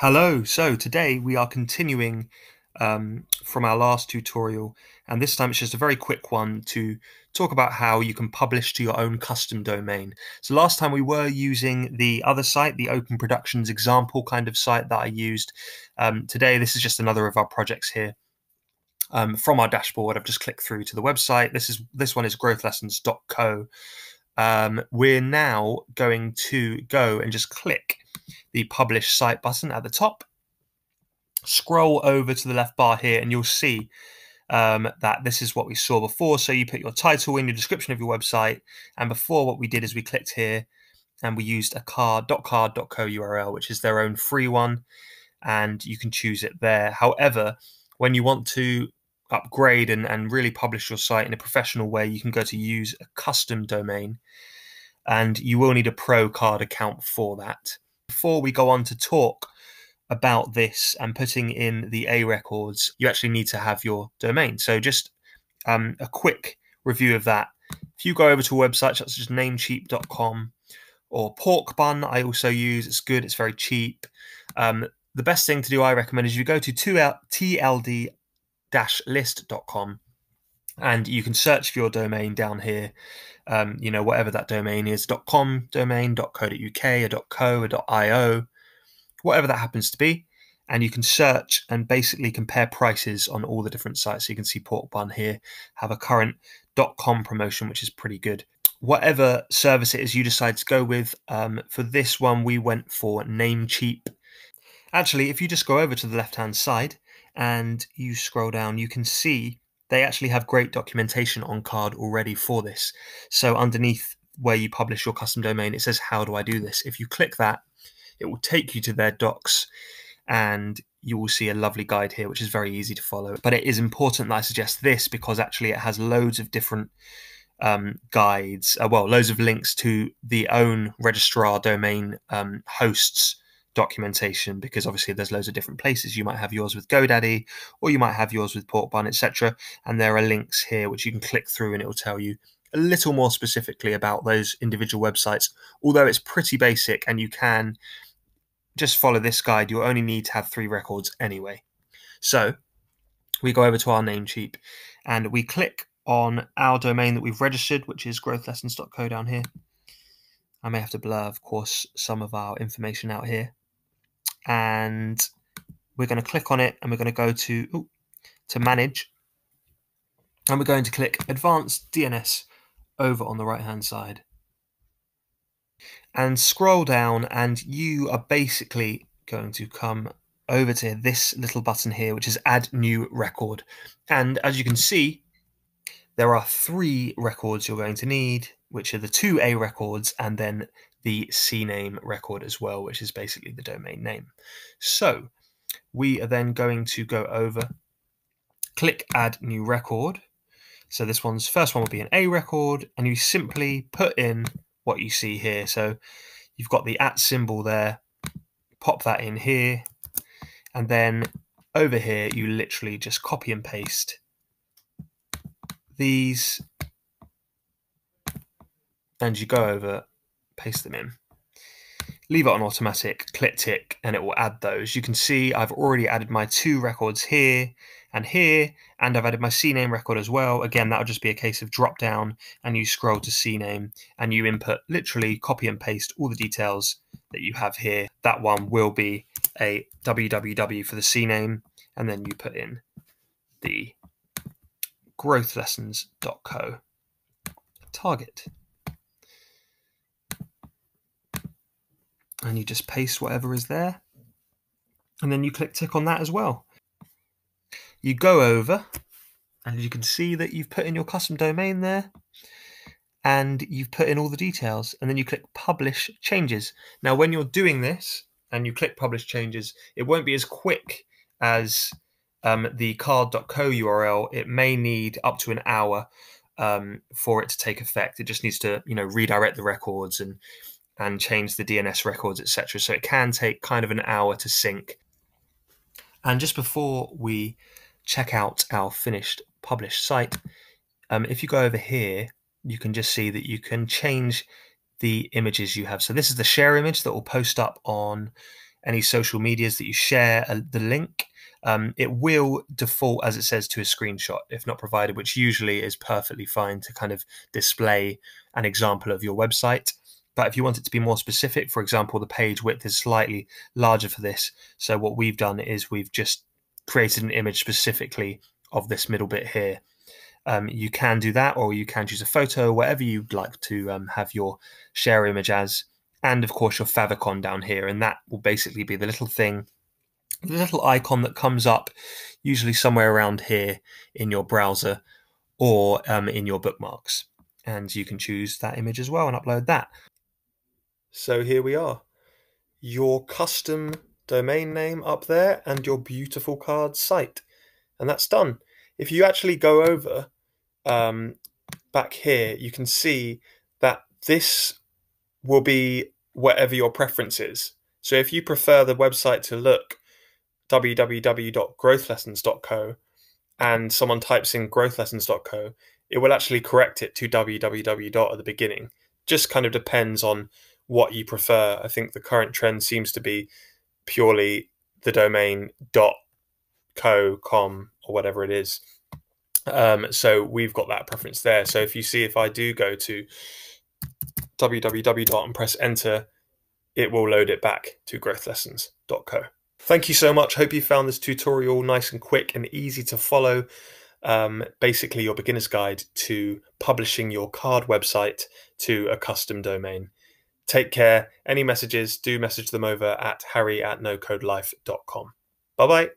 Hello, so today we are continuing um, from our last tutorial, and this time it's just a very quick one to talk about how you can publish to your own custom domain. So last time we were using the other site, the Open Productions example kind of site that I used. Um, today, this is just another of our projects here. Um, from our dashboard, I've just clicked through to the website. This is this one is growthlessons.co. Um, we're now going to go and just click the publish site button at the top. Scroll over to the left bar here and you'll see um, that this is what we saw before. So you put your title in, your description of your website. And before what we did is we clicked here and we used a carrd.carrd.co URL, which is their own free one. And you can choose it there. However, when you want to upgrade and, and really publish your site in a professional way, you can go to use a custom domain. And you will need a pro card account for that before we go on to talk about this and putting in the A records, you actually need to have your domain. So just um, a quick review of that. If you go over to a website such as namecheap.com or Porkbun, I also use. It's good. It's very cheap. Um, the best thing to do, I recommend, is you go to tld-list.com and you can search for your domain down here um, you know, whatever that domain is .com domain, .co.uk, a .co, a .io, whatever that happens to be. And you can search and basically compare prices on all the different sites. So you can see Porkbun here have a current .com promotion, which is pretty good. Whatever service it is you decide to go with, um, for this one we went for Namecheap. Actually, if you just go over to the left-hand side and you scroll down, you can see they actually have great documentation on Carrd already for this. So underneath where you publish your custom domain, it says, How do I do this? If you click that, it will take you to their docs and you will see a lovely guide here, which is very easy to follow. But it is important that I suggest this because actually it has loads of different um, guides, uh, well, loads of links to the own registrar domain um, hosts documentation because obviously there's loads of different places. You might have yours with GoDaddy or you might have yours with Porkbun, etc. And there are links here which you can click through and it will tell you a little more specifically about those individual websites. Although it's pretty basic and you can just follow this guide, you'll only need to have three records anyway. So we go over to our Namecheap and we click on our domain that we've registered, which is growthlessons.co down here. I may have to blur, of course, some of our information out here and we're going to click on it and we're going to go to ooh, to manage. And we're going to click advanced DNS over on the right hand side. And scroll down and you are basically going to come over to this little button here which is add new record. And as you can see there are three records you're going to need which are the two A records and then the CNAME record as well, which is basically the domain name. So we are then going to go over, click add new record. So this one's first one will be an A record, and you simply put in what you see here. So you've got the at symbol there, pop that in here, and then over here you literally just copy and paste these and you go over paste them in. Leave it on automatic, click tick, and it will add those. You can see I've already added my two records here and here, and I've added my CNAME record as well. Again, that'll just be a case of drop down and you scroll to CNAME and you input literally copy and paste all the details that you have here. That one will be a www for the CNAME, and then you put in the growthlessons.co target. And you just paste whatever is there and then you click tick on that as well. You go over and you can see that you've put in your custom domain there and you've put in all the details and then you click publish changes. Now when you're doing this and you click publish changes, it won't be as quick as um, the carrd.co URL. It may need up to an hour um, for it to take effect. It just needs to, you know, redirect the records and and change the DNS records, etc. So it can take kind of an hour to sync. And just before we check out our finished published site, um, if you go over here, you can just see that you can change the images you have. So this is the share image that will post up on any social medias that you share uh, the link, um, it will default, as it says, to a screenshot if not provided, which usually is perfectly fine to kind of display an example of your website. But if you want it to be more specific, for example, the page width is slightly larger for this. So what we've done is we've just created an image specifically of this middle bit here. Um, you can do that, or you can choose a photo, whatever you'd like to um, have your share image as, and of course your favicon down here, and that will basically be the little thing, the little icon that comes up, usually somewhere around here in your browser or um, in your bookmarks, and you can choose that image as well and upload that. So here we are, your custom domain name up there and your beautiful Carrd site, and that's done. If you actually go over um, back here, you can see that this will be whatever your preference is. So if you prefer the website to look www.growthlessons.co and someone types in growthlessons.co, it will actually correct it to www. at the beginning. Just kind of depends on what you prefer. I think the current trend seems to be purely the domain dot .co, com, or whatever it is. Um, so we've got that preference there. So if you see, if I do go to www. dot and press enter, it will load it back to growthlessons.co. Thank you so much. Hope you found this tutorial nice and quick and easy to follow. Um, basically, your beginner's guide to publishing your Carrd website to a custom domain. Take care. Any messages, do message them over at harry at nocodelife.com. Bye bye.